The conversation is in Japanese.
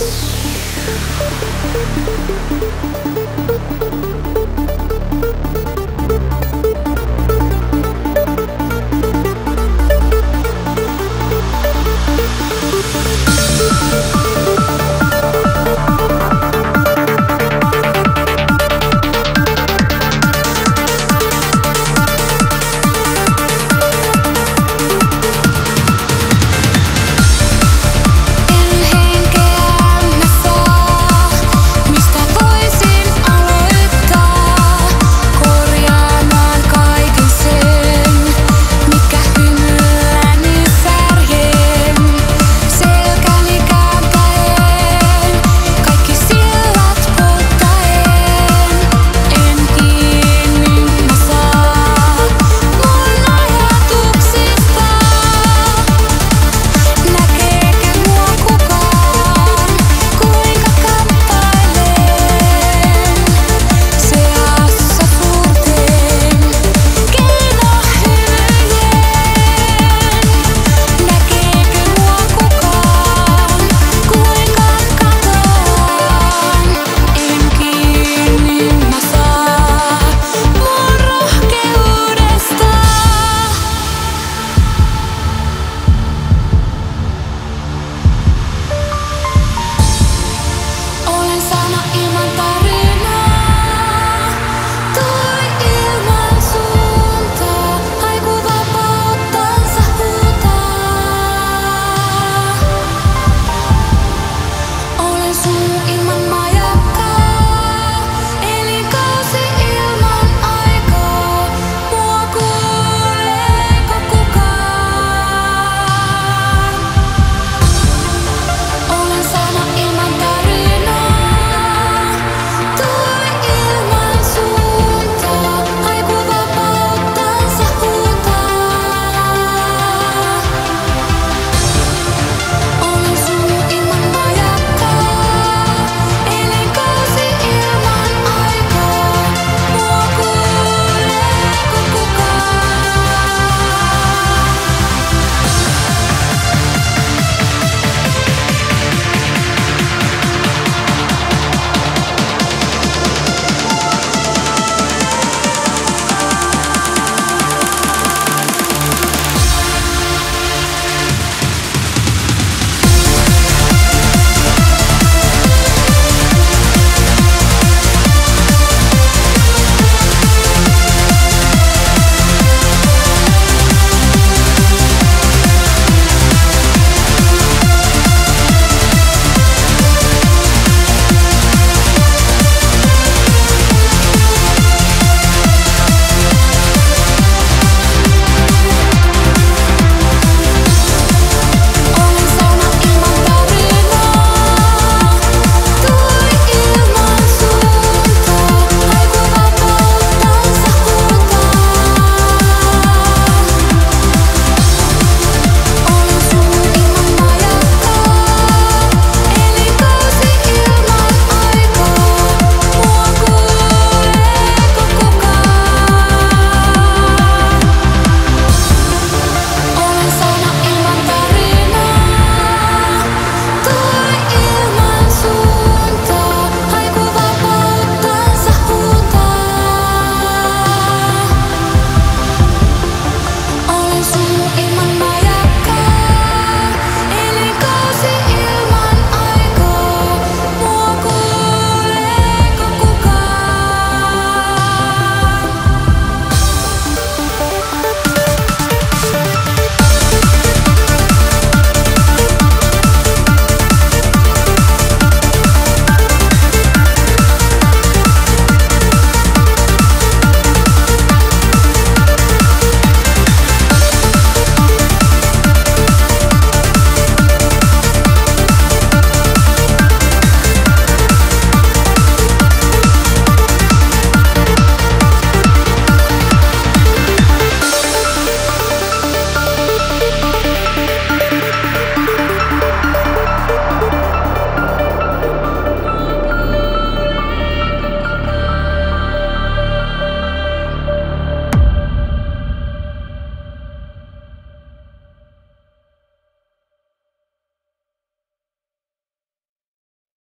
you